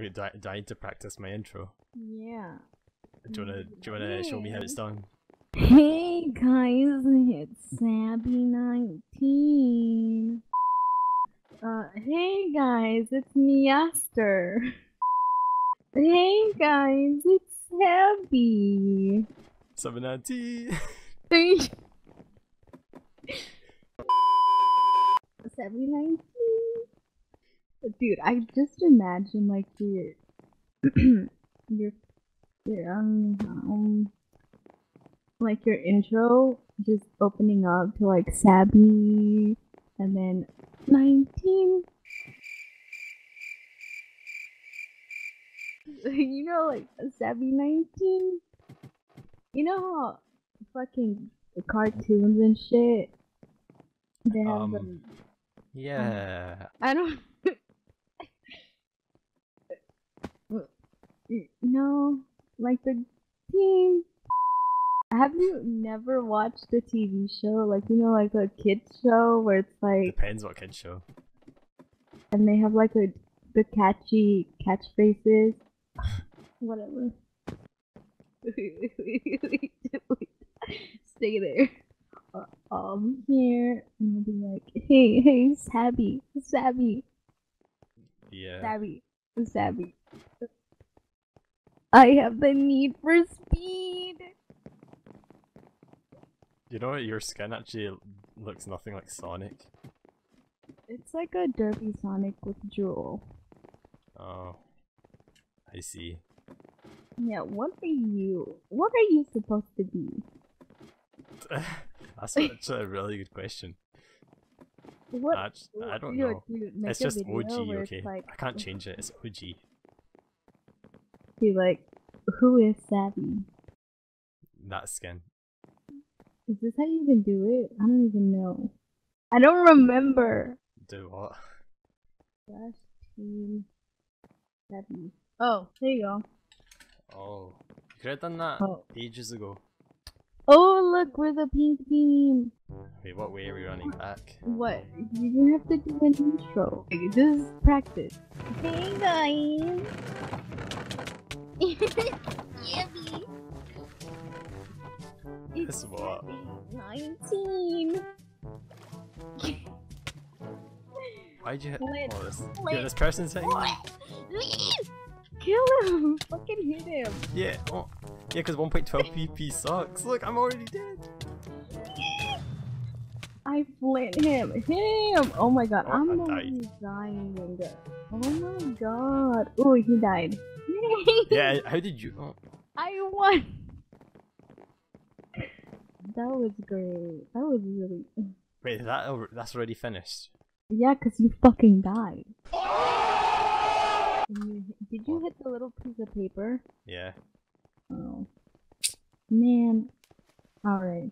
Wait, do I, do I need to practice my intro? Yeah. Do you wanna do you wanna show me how it's done? Hey guys, it's Sabbi19. Uh, hey guys, it's Meister. Hey guys, it's Sabbi. Sabinati. Sabbi19. Dude, I just imagine like your your your um, um like your intro just opening up to like Sabbi and then 19 you know like Sabbi 19 you know how fucking cartoons and shit? They have Um, them. Yeah. I don't no like the team have you never watched a TV show like you know like a kids show where it's like Depends what kids show. and they have like a the catchy catchphrases whatever stay there Uh, um here and I'll be like hey hey Sabbi Sabbi Yeah. Savvy. Savvy. I have the need for speed. You know what? Your skin actually looks nothing like Sonic. It's like a derpy Sonic with Jewel. Oh. I see. Yeah, what are you? What are you supposed to be? That's actually a really good question. What? Act- I don't know. It's just OG, okay? Like, I can't change it. It's OG. Be like, who is Savvy? That skin. Is this how you even do it? I don't even know. I don't remember. Do what? Slash team Savvy. Oh, there you go. Oh. You could have done that Oh. ages ago. Oh, look, we're the pink team. Wait, what way are we running back? What? You didn't have to do an intro. Okay, This is practice. Hey guys. Yummy. This what? Nineteen. Why'd you hit Lit, oh, this? lit, Yeah, this person's hitting me. Kill him! Fucking hit him! Yeah, oh. Yeah, because 1.12 PP sucks. Look, I'm already dead. I flint him! Him! Oh my god, Oh, I'm the one dying. Oh my god. Oh, he died. Yeah, how did you? Oh. I won! That was great. That was really. Wait, is that al- that's already finished. Yeah, because you fucking died. Did you hit the little piece of paper? Yeah. Oh. Man. Alright.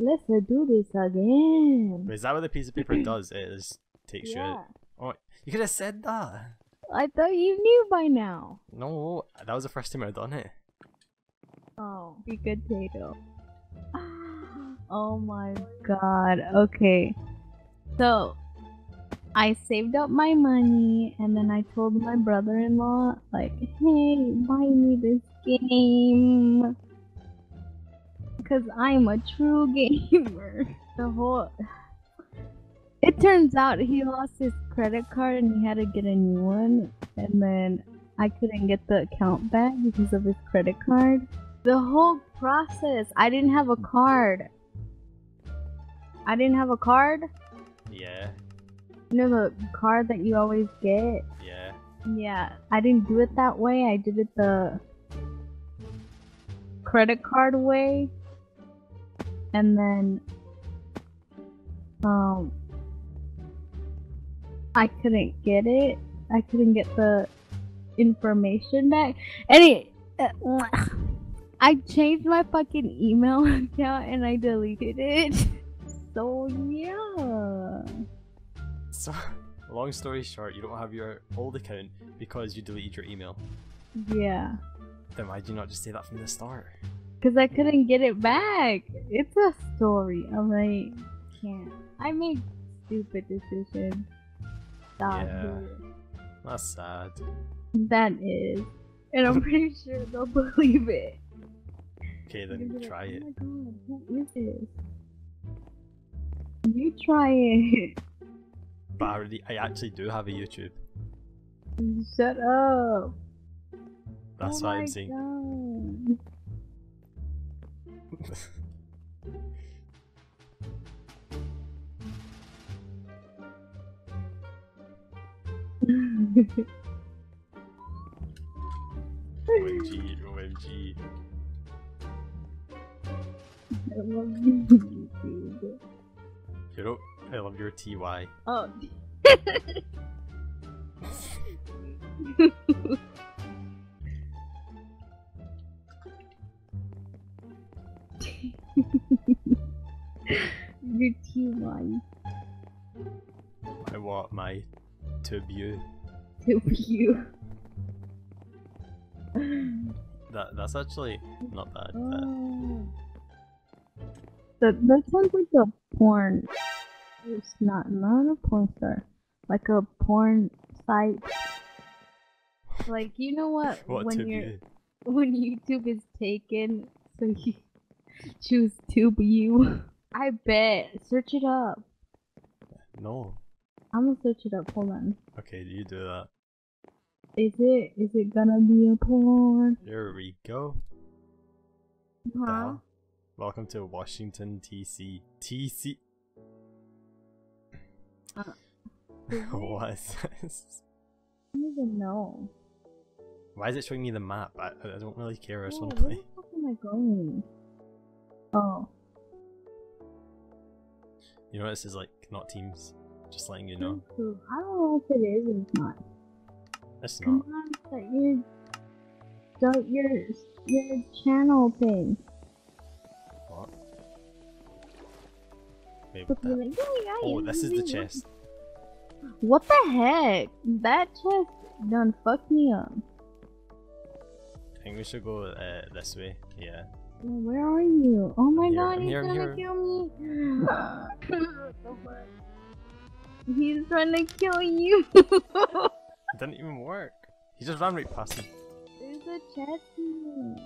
Let's do this again. Wait, is that what the piece of paper does? It is takes you Yeah. out. Oh, you could have said that. I thought you knew by now. No, that was the first time I'd done it. Oh, be good, Tato. Oh my god. Okay. So, I saved up my money and then I told my brother in law, like, hey, buy me this game. Because I'm a true gamer. The whole. It turns out he lost his credit card and he had to get a new one. And then I couldn't get the account back because of his credit card. The whole process. I didn't have a card. I didn't have a card. Yeah, You know the card that you always get? yeah. Yeah, I didn't do it that way. I did it the credit card way. And then um I couldn't get it. I couldn't get the information back. It uh, I changed my fucking email account and I deleted it. So yeah. So, long story short, you don't have your old account because you deleted your email. Yeah. Then why did you not just say that from the start? Because I couldn't get it back. It's a story. Alright. Can't. I make stupid decisions. Stop Yeah. That's sad. That is. And I'm pretty sure they'll believe it. Okay, then be try it. Oh my god, what is this? You try it. But I already, I actually do have a YouTube. Shut up. That's oh why I'm saying. God. OMG, OMG. I love you, dude. You know, I love your TY. Oh. TY I want my you. to you. That that's actually not bad. Uh, Oh. That that sounds like a porn. It's not not a porn star, like a porn site. Like you know what? what when you're when YouTube is taken, so you choose Tube U. I bet. Search it up. No. I'm gonna search it up. Hold on. Okay, do you do that. Is it is it gonna be a porn? There we go. Huh? Duh. Welcome to Washington TC. TC. Uh, what is this? I don't even know. Why is it showing me the map? I, I don't really care. I just Oh, want to where play. the fuck am I going? Oh. You know, this is like not teams. Just letting you know. I don't know if it is or not. It's not. on, start your start your your channel thing. What? Wait, But what like, "Yeah, yeah, Oh, this is the chest. What the heck? That chest done fucked me up. I think we should go uh, this way. Yeah. Where are you? Oh my here, god, he's here, I'm trying here. to kill me. What the fuck? He's trying to kill you. It didn't even work. He just ran right past me. There's a chest here.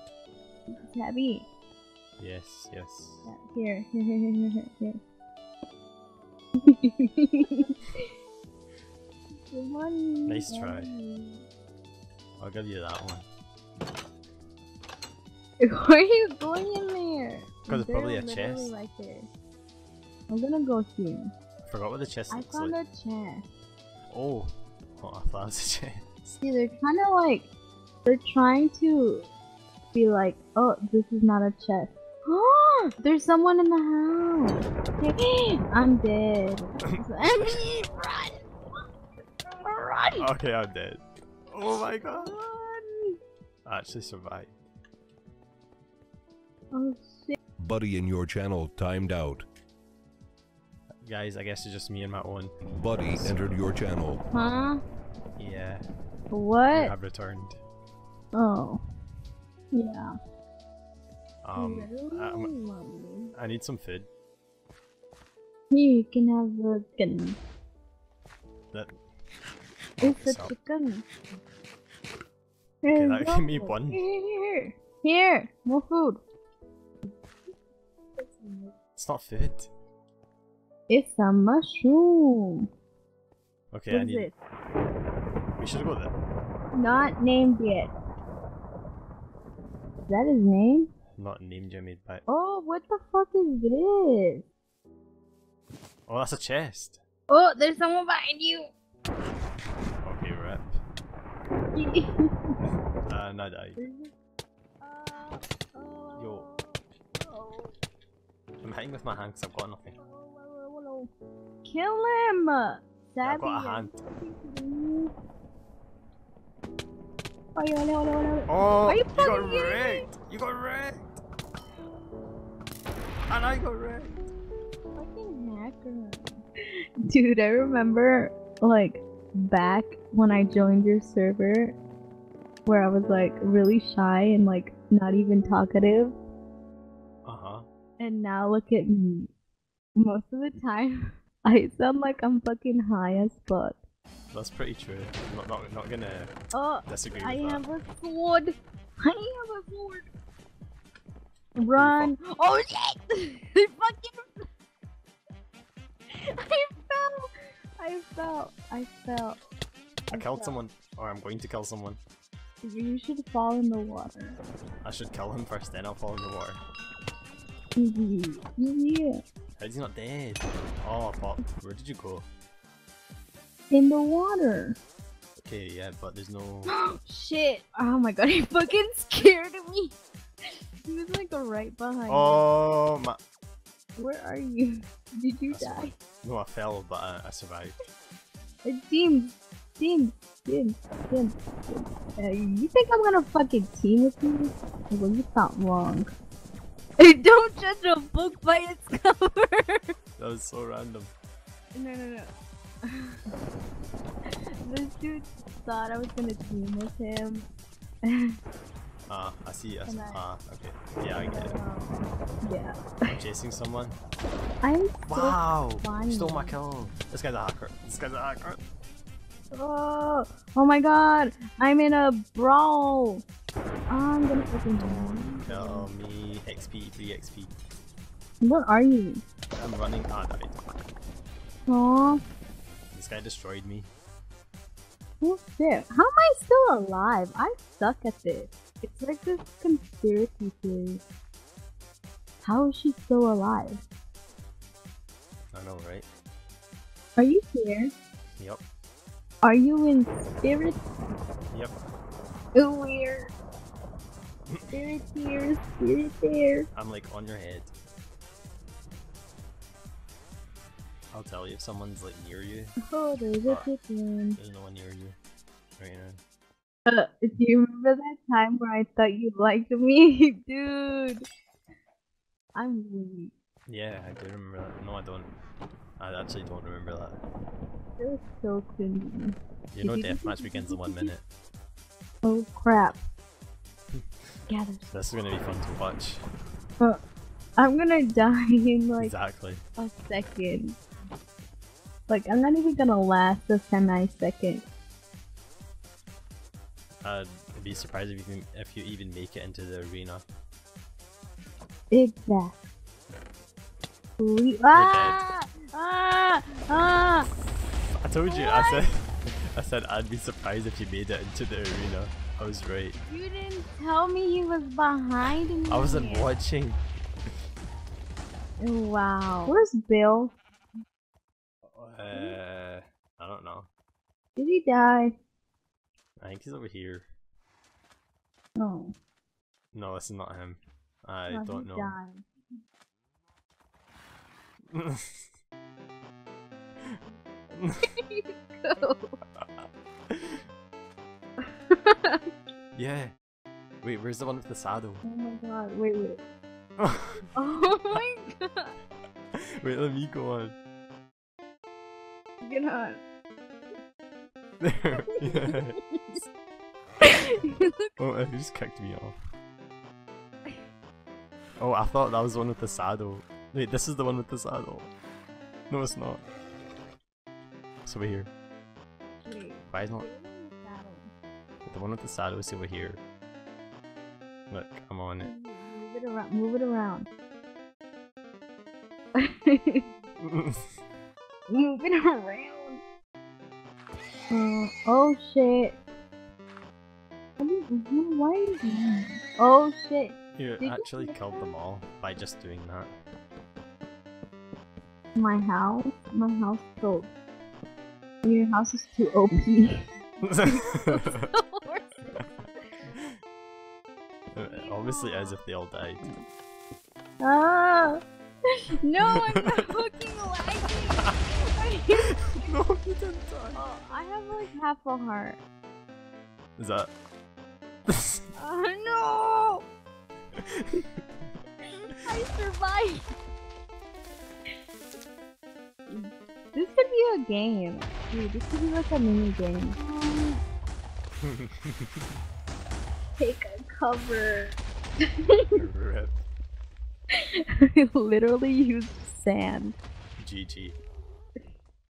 It's. Yes, yes. Yeah, Here, here, here, here, here, here. Come on. Nice try. I'll give you that one. Why are you going in there? Because it's probably a chest. Right there. I'm gonna go here. Forgot what the chest I found like. a chest. Oh, oh, I thought it was a chest. See, they're kind of like they're trying to be like, oh, this is not a chest. There's someone in the house. I'm dead. Emily, run! Run! Okay, I'm dead. Oh my god. I actually survived. Oh! Buddy in your channel timed out. Guys, I guess it's just me and my own. Buddy entered your channel. Huh? Yeah, What? I've returned. Oh. Yeah. Um, Really I'm- I need some food. Here, you can have the chicken. That It's a chicken. Okay, Here, that give me one. Here, here, here. Here, more food. It's not food. It's a mushroom. Okay, What I is need. it? We should go there. Not named yet. Is that his name? Not named Jimmy, but Oh, what the fuck is this? oh, that's a chest. Oh, there's someone behind you. Okay, rip. And I died. Uh, oh, hitting with my hand 'cause I've got nothing. Kill him! I've got a hand. Oh, Are you you got fucking kidding me? wrecked! You got wrecked! And I got wrecked! Fucking hacker. Dude, I remember like back when I joined your server where I was like really shy and like not even talkative. And now look at me. Most of the time I sound like I'm fucking high as fuck. That's pretty true. I'm not, not, not gonna Oh, disagree with I that. have a sword. I have a sword. Run! Oh shit! I fucking. I fell. I fell. I fell. I killed fell. someone, or I'm going to kill someone. You should fall in the water. I should kill him first, then I'll fall in the water. Yeah. How's he not dead? Oh, fuck. Where did you go? In the water. Okay, yeah, but there's no. Shit! Oh my god, he fucking scared me. He was like right behind. Oh, my. Where are you? Did you That's die? No, I fell, but I, I survived. It team, team, team. Seems. Uh, you think I'm gonna fucking team with you? Well, you thought wrong. Don't judge a book by its cover. That was so random. no, no, no. this dude thought I was gonna team with him. Ah, I see. I see. And I- Ah, okay. Yeah, I get it. Um, yeah. I'm chasing someone. I'm so Wow! funny. Stole my kill. This guy's a hacker. This guy's a hacker. Oh, oh my god, I'm in a brawl. I'm gonna fucking die. Kill me. XP, free XP. What are you? I'm running. Ah, I died. Aw, This guy destroyed me. Who's shit. How am I still alive? I suck at this. It's like this conspiracy theory. How is she still alive? I know, right? Are you here? Yep. Are you in spirit? Yep. Oh, weird. Spirit here, spirit there. I'm like on your head. I'll tell you if someone's like near you. Oh, there's a chicken. There's no one near you right now. Uh, do you remember that time where I thought you liked me? Dude! I'm weak. Yeah, I do remember that. No, I don't. I actually don't remember that. It was so cringy. You know, deathmatch begins in one minute. Oh crap. Gather. This is gonna be fun to watch. Uh, I'm gonna die in like exactly. a second. Like, I'm not even gonna last a semi second. I'd be surprised if you can, if you even make it into the arena. Exactly. Ah! Ah! Ah! I told you. I said. I said I'd be surprised if you made it into the arena. I was right. You didn't tell me he was behind me. I wasn't watching. Wow. Where's Bill? Uh, I don't know. Did he die? I think he's over here. No. No, this is not him. I no, don't know. died. Go. yeah. Wait, where's the one with the saddle? oh my god, wait, wait. Oh my god. Wait, let me go on. Get on. There. yes. Oh, it just kicked me off. Oh, I thought that was the one with the saddle. Wait, this is the one with the saddle. No, it's not. It's over here. Wait, Why is not. The one with the saddle is over here? Look, I'm on it. Move it around. Move it around. move it around. Uh, oh shit. Why you? Oh shit. you Did actually get killed them all by just doing that. My house? My house so Your house is too OP. Obviously, as if they all died. ah! No, I'm not fucking lagging! no, you didn't die. oh, I have like half a heart. Is that? Oh no! I survived! This could be a game. Dude, this could be like a mini game. Take a cover. I literally used sand. GG.